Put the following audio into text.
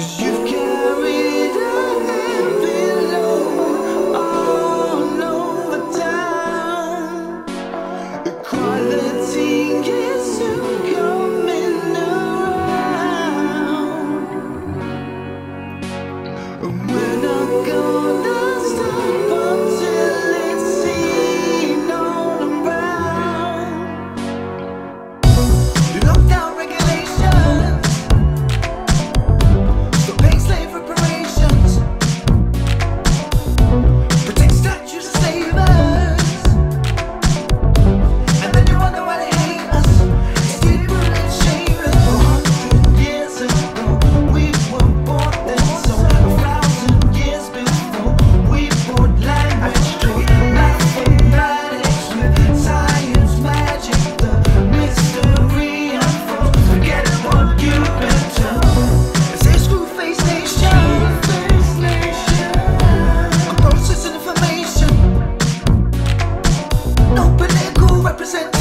Cause you no political represent.